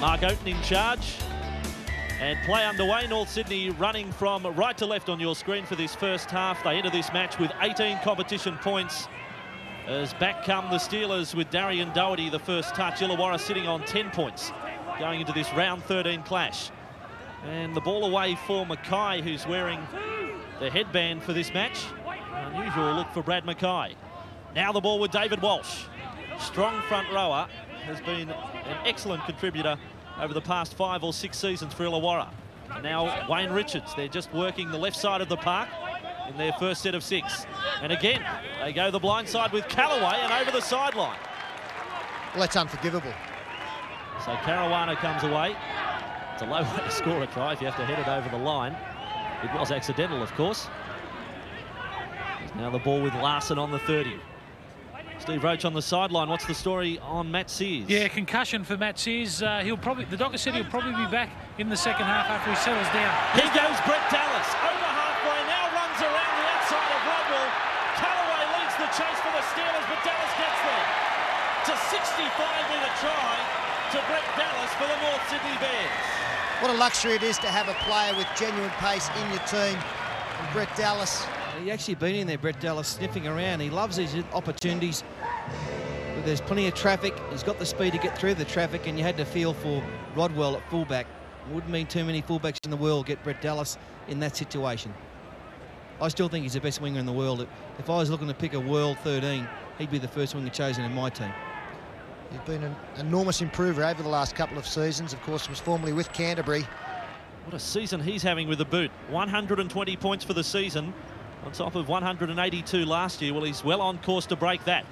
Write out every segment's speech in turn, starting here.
Mark Oaten in charge. And play underway. North Sydney running from right to left on your screen for this first half. They enter this match with 18 competition points. As back come the Steelers with Darian Doherty, the first touch. Illawarra sitting on 10 points going into this round 13 clash. And the ball away for Mackay, who's wearing the headband for this match. Unusual look for Brad Mackay. Now the ball with David Walsh. Strong front rower, has been an excellent contributor over the past five or six seasons for Illawarra. And now Wayne Richards, they're just working the left side of the park in their first set of six. And again, they go the blind side with Callaway and over the sideline. Well, that's unforgivable. So Caruana comes away. It's a low way to score a try if you have to head it over the line. It was accidental, of course. Now the ball with Larson on the 30. Steve Roach on the sideline. What's the story on Matt Seers? Yeah, concussion for Matt Seers. Uh, he'll probably the doctor said he'll probably be back in the second half after he settles down. Here goes Brett Dallas over halfway now, runs around the outside of Rodwell. Callaway leads the chase for the Steelers, but Dallas gets there. to a 65-metre try to Brett Dallas for the North Sydney Bears. What a luxury it is to have a player with genuine pace in your team. And Brett Dallas he actually been in there, Brett Dallas, sniffing around. He loves these opportunities. There's plenty of traffic. He's got the speed to get through the traffic, and you had to feel for Rodwell at fullback. It wouldn't mean too many fullbacks in the world get Brett Dallas in that situation. I still think he's the best winger in the world. If I was looking to pick a world 13, he'd be the first winger chosen in my team. He's been an enormous improver over the last couple of seasons. Of course, was formerly with Canterbury. What a season he's having with the boot. 120 points for the season on top of 182 last year. Well, he's well on course to break that.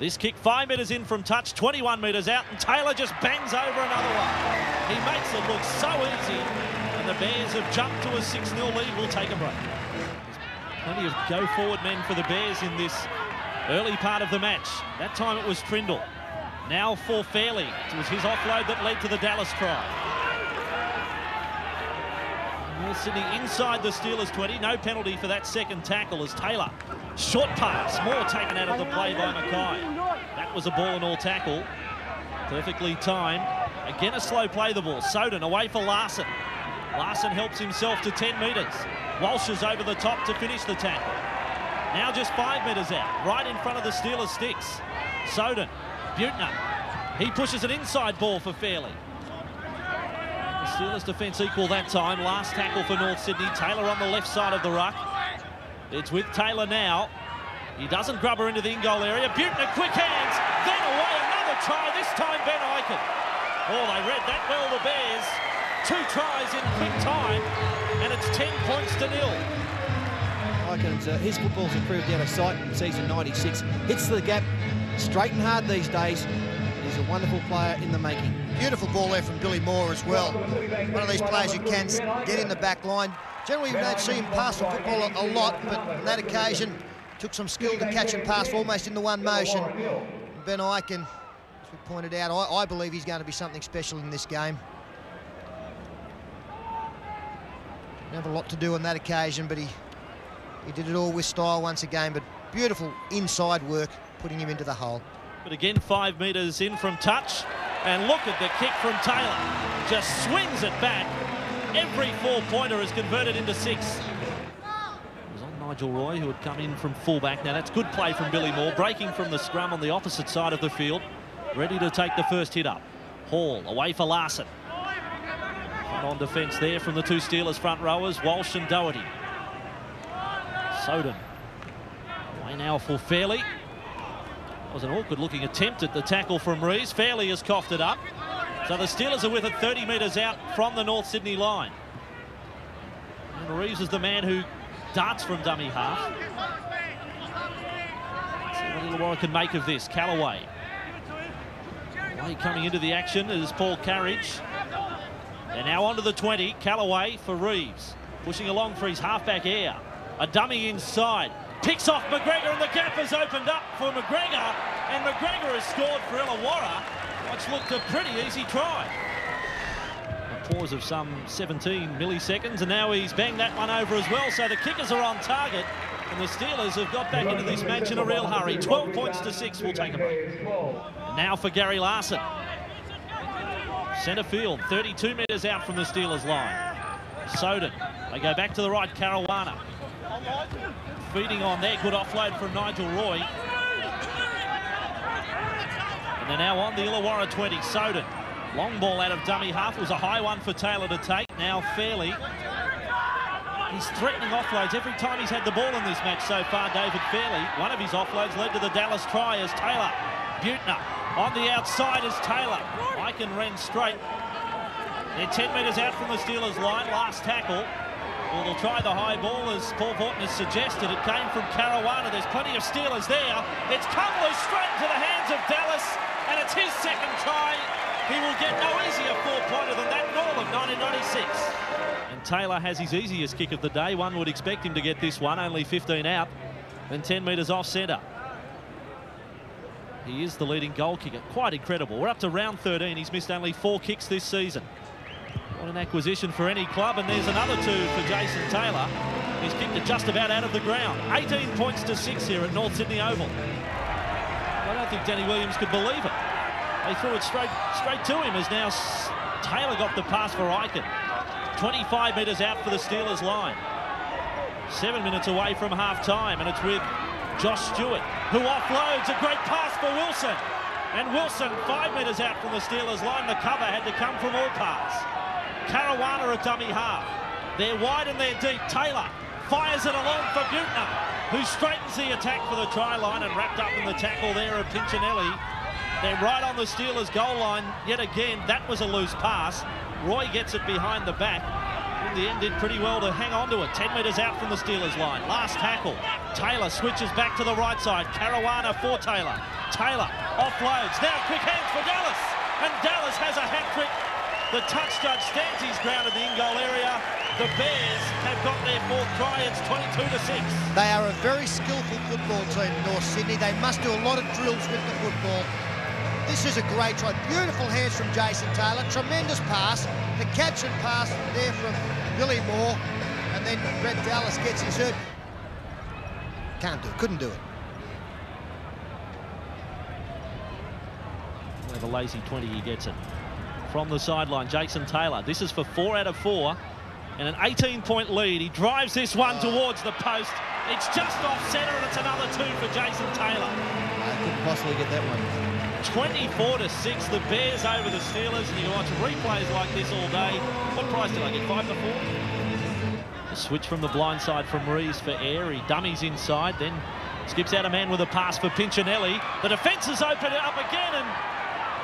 This kick five metres in from touch, 21 metres out, and Taylor just bangs over another one. He makes it look so easy, and the Bears have jumped to a 6-0 lead. We'll take a break. There's plenty of go-forward men for the Bears in this early part of the match. That time it was Trindle. Now for Fairleigh. It was his offload that led to the Dallas try. North Sydney inside the Steelers 20. No penalty for that second tackle as Taylor. Short pass, more taken out of the play by Mackay. That was a ball and all tackle. Perfectly timed. Again, a slow play the ball. Soden away for Larson. Larson helps himself to 10 metres. Walsh is over the top to finish the tackle. Now just five metres out, right in front of the Steelers sticks. Soden, Buettner. He pushes an inside ball for Fairleigh. The Steelers defence equal that time. Last tackle for North Sydney. Taylor on the left side of the ruck. It's with Taylor now. He doesn't grub her into the in-goal area. Buettner, quick hands, then away, another try, this time Ben Ikin. Oh, they read that well, the Bears. Two tries in quick time, and it's 10 points to nil. Ikin's, uh, his football's improved out of sight in season 96. Hits the gap, straight and hard these days. A wonderful player in the making. Beautiful ball there from Billy Moore as well. One of these players who can get in the back line. Generally, you don't see him pass the football a, lot, but on that occasion, took some skill to catch and pass almost in the one motion. Ben Ikin, as we pointed out, I, I believe he's going to be something special in this game. Didn't have a lot to do on that occasion, but he he did it all with style once again. But beautiful inside work, putting him into the hole. But again, five metres in from touch. And look at the kick from Taylor. Just swings it back. Every four-pointer is converted into six. It was on Nigel Roy, who had come in from fullback. Now, that's good play from Billy Moore, breaking from the scrum on the opposite side of the field. Ready to take the first hit up. Hall away for Larson. On defence there from the two Steelers front rowers, Walsh and Doherty. Soden. Away now for Fairleigh was an awkward-looking attempt at the tackle from Reeves. Fairleigh has coughed it up. So the Steelers are with it 30 metres out from the North Sydney line. And Reeves is the man who darts from dummy half. See what Illawarra can make of this. Callaway. Way coming into the action is Paul Carriage. And now onto the 20. Callaway for Reeves. Pushing along for his halfback Eyre. A dummy inside picks off McGregor and the gap has opened up for McGregor and McGregor has scored for Illawarra which looked a pretty easy try. A pause of some 17 milliseconds and now he's banged that one over as well so the kickers are on target and the Steelers have got back into this match in a real hurry. 12 points to 6, we'll take a break. Now for Gary Larson. Centre field, 32 metres out from the Steelers line. Soden. They go back to the right, Caruana. Feeding on there, good offload from Nigel Roy. And they're now on the Illawarra 20, Soden. Long ball out of dummy half. It was a high one for Taylor to take. Now Fairleigh. He's threatening offloads every time he's had the ball in this match so far, David Fairleigh. One of his offloads led to the Dallas try as Taylor. Buettner on the outside as Taylor. Ikin ran straight. They're 10 metres out from the Steelers line. Last tackle. Well, they'll try the high ball as Paul Horton has suggested. It came from Caruana. There's plenty of Steelers there. It's come loose straight into the hands of Dallas, and it's his second try. He will get no easier four-pointer than that Norland 1996. And Taylor has his easiest kick of the day. One would expect him to get this one, only 15 out, then 10 metres off centre. He is the leading goal kicker. Quite incredible. We're up to round 13. He's missed only four kicks this season. What an acquisition for any club. And there's another two for Jason Taylor. He's kicked it just about out of the ground. 18 points to six here at North Sydney Oval. I don't think Danny Williams could believe it. They threw it straight straight to him as now Taylor got the pass for Ikin. 25 metres out for the Steelers line. Seven minutes away from half time, and it's with Josh Stewart, who offloads a great pass for Wilson. And Wilson, five metres out from the Steelers line, the cover had to come from all parts. Caruana a dummy half. They're wide and they're deep. Taylor fires it along for Buettner, who straightens the attack for the try line and wrapped up in the tackle there of Pinchinelli. They're right on the Steelers' goal line. Yet again, that was a loose pass. Roy gets it behind the back. In the end, did pretty well to hang on to it. 10 metres out from the Steelers' line. Last tackle. Taylor switches back to the right side. Caruana for Taylor. Taylor offloads. Now quick hands for Dallas. And Dallas has a hat-trick. The touch judge stands his ground in the in-goal area. The Bears have got their fourth try. It's 22 to 6. They are a very skillful football team, North Sydney. They must do a lot of drills with the football. This is a great try. Beautiful hands from Jason Taylor. Tremendous pass. The catch and pass there from Billy Moore. And then Brett Dallas gets his hurt. Can't do it. Couldn't do it. With a lazy 20, he gets it. From the sideline, Jason Taylor. This is for four out of four. And an 18-point lead. He drives this one towards the post. It's just off centre, and it's another two for Jason Taylor. I couldn't possibly get that one. 24 to 6, the Bears over the Steelers, and you can watch replays like this all day. What price did I get? 5 to 4? A switch from the blind side from Reeves for Eyre. He dummies inside, then skips out a man with a pass for Pinchinelli. The defence has opened it up again, and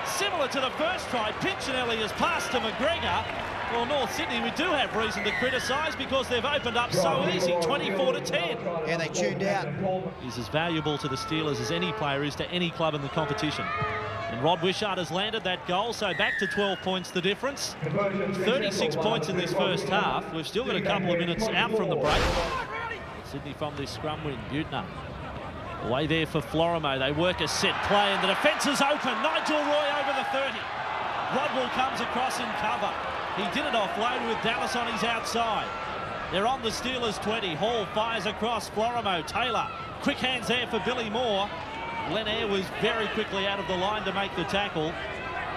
similar to the first try, Pinchinelli has passed to McGregor. Well, North Sydney, we do have reason to criticise because they've opened up so easy, 24 to 10. Yeah, they tuned out. He's as valuable to the Steelers as any player is to any club in the competition. And Rod Wishart has landed that goal, so back to 12 points the difference. 36 points in this first half. We've still got a couple of minutes out from the break. Sydney from this scrum win, Buettner. Away there for Florimo. They work a set play and the defence is open. Nigel Roy over the 30. Rodwell comes across in cover. He did it offload with Dallas on his outside. They're on the Steelers 20. Hall fires across. Florimo, Taylor. Quick hands there for Billy Moore. Eyre was very quickly out of the line to make the tackle.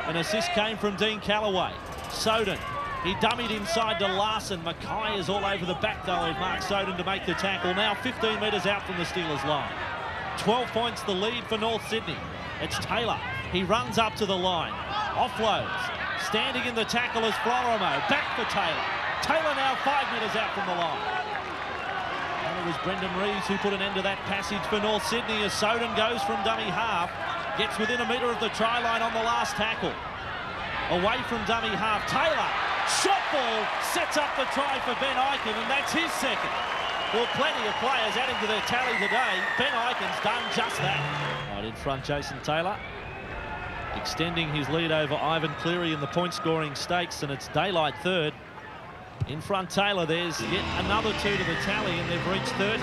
An assist came from Dean Callaway. Soden. He dummied inside to Larson. Mackay is all over the back though of Mark Soden to make the tackle. Now 15 metres out from the Steelers line. 12 points the lead for North Sydney. It's Taylor. He runs up to the line. Offloads. Standing in the tackle is Florimo. Back for Taylor. Taylor now five metres out from the line. And it was Brendan Reeves who put an end to that passage for North Sydney as Soden goes from dummy half. Gets within a metre of the try line on the last tackle. Away from dummy half. Taylor, shot ball, sets up the try for Ben Ikin, and that's his second. Well, plenty of players adding to their tally today. Ben Ikin's done just that. Right in front, Jason Taylor. Extending his lead over Ivan Cleary in the point scoring stakes and it's daylight third. In front Taylor there's yet another two to the tally and they've reached 30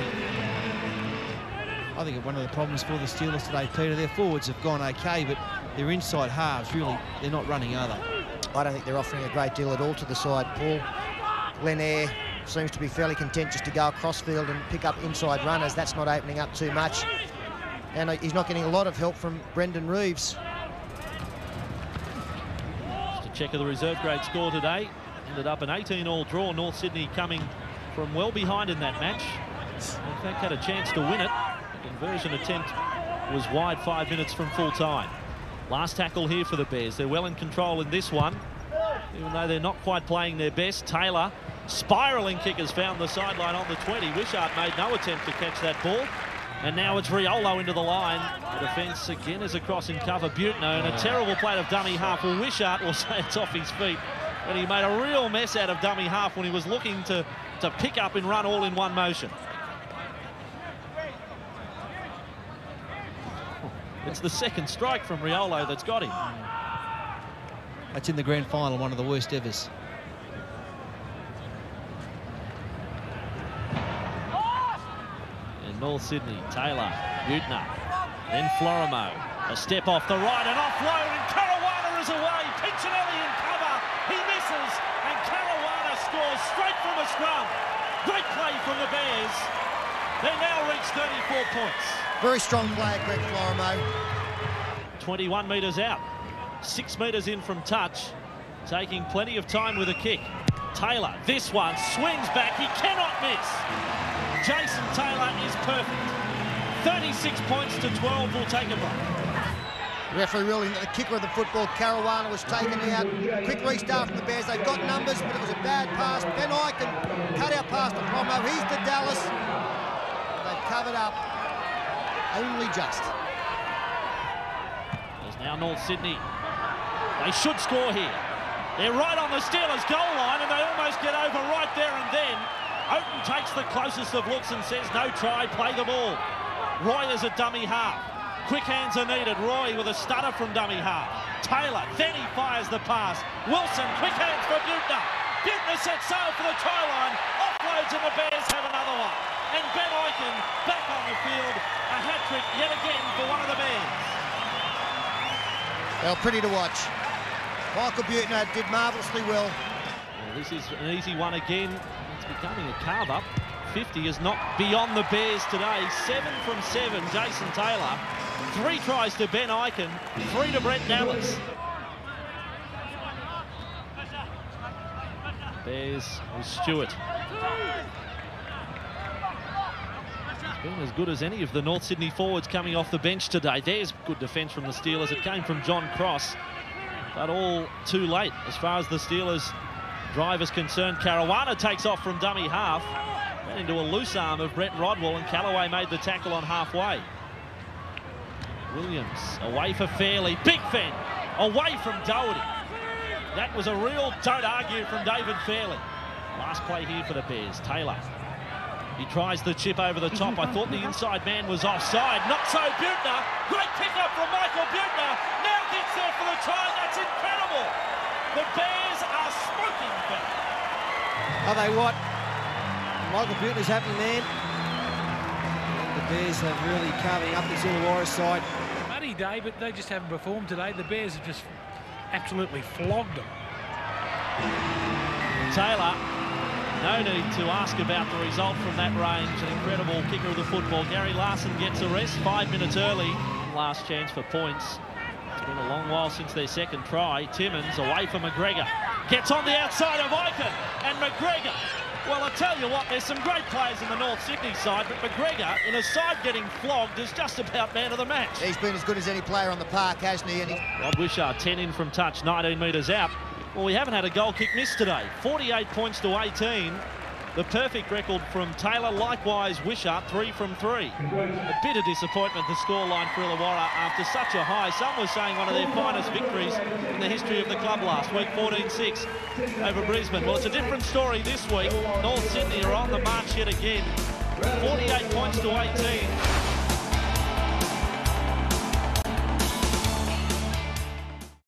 I think one of the problems for the Steelers today Peter their forwards have gone okay but their inside halves really they're not running are they? I don't think they're offering a great deal at all to the side. Paul Glenn Eyre seems to be fairly content just to go across field and pick up inside runners that's not opening up too much and he's not getting a lot of help from Brendan Reeves To check of the reserve grade score today. Ended up an 18-all draw. North Sydney coming from well behind in that match. In fact, had a chance to win it. The conversion attempt was wide five minutes from full time. Last tackle here for the Bears. They're well in control in this one, even though they're not quite playing their best. Taylor, spiralling kick, has found the sideline on the 20. Wishart made no attempt to catch that ball. And now it's Riolo into the line. The defence again is across in cover. Buettner and a terrible play of dummy half. Well, Wishart will say it's off his feet. But he made a real mess out of dummy half when he was looking to, to pick up and run all in one motion. It's the second strike from Riolo that's got him. That's in the grand final, one of the worst evers. North Sydney, Taylor, Buettner, then Florimo. A step off the right and offload, and Caruana is away. Pinchinelli in cover. He misses, and Caruana scores straight from a scrum. Great play from the Bears. They now reach 34 points. Very strong player, Greg Florimo. 21 metres out. Six metres in from touch. Taking plenty of time with a kick. Taylor, this one, swings back. He cannot miss. Jason Taylor is perfect. 36 points to 12 will take a break. Referee ruling that the kicker of the football, Caruana, was taken out. Quick restart from the Bears. They've got numbers, but it was a bad pass. Ben Ikin cut out past the Promo. He's the Dallas. They've covered up only just. There's now North Sydney. They should score here. They're right on the Steelers' goal line, and they almost get over right there and then. Oaten takes the closest of looks and says, no try, play the ball. Roy is a dummy half. Quick hands are needed. Roy with a stutter from dummy half. Taylor, then he fires the pass. Wilson, quick hands for Buettner. Buettner sets sail for the try line. Offloads and the Bears have another one. And Ben Ikin back on the field. A hat-trick yet again for one of the Bears. Were pretty to watch. Michael Buettner did marvellously well. Well, this is an easy one again. Becoming a carve-up. 50 is not beyond the Bears today. Seven from seven, Jason Taylor. Three tries to Ben Ikin, three to Brett Dallas. Bears with Stewart. It's been as good as any of the North Sydney forwards coming off the bench today. There's good defence from the Steelers. It came from John Cross, but all too late as far as the Steelers drive is concerned. Caruana takes off from dummy half. Went into a loose arm of Brett Rodwell, and Callaway made the tackle on halfway. Williams away for Fairleigh. Big Fen away from Doherty. That was a real don't argue from David Fairleigh. Last play here for the Bears. Taylor. He tries the chip over the top. I thought the inside man was offside. Not so Buettner. Great pick up from Michael Buettner. Now gets there for the try. That's incredible. The Bears. Are they what? Michael Buettner's happy man. The Bears have really carving up this Illawarra side. Muddy day, but they just haven't performed today. The Bears have just absolutely flogged them. Taylor, no need to ask about the result from that range. An incredible kicker of the football. Gary Larson gets a rest five minutes early. Last chance for points. It's been a long while since their second try. Timmins away from McGregor. Gets on the outside of Ikin. And McGregor. Well, I tell you what, there's some great players in the North Sydney side, but McGregor, in a side getting flogged, is just about man of the match. He's been as good as any player on the park, hasn't he? And he Rod Wishart, 10 in from touch, 19 metres out. Well, we haven't had a goal kick miss today. 48 points to 18. The perfect record from Taylor, likewise Wishart, three from three. A bit of disappointment, the scoreline for Illawarra after such a high. Some were saying one of their finest victories in the history of the club last week, 14-6 over Brisbane. Well, it's a different story this week. North Sydney are on the march yet again. 48 points to 18.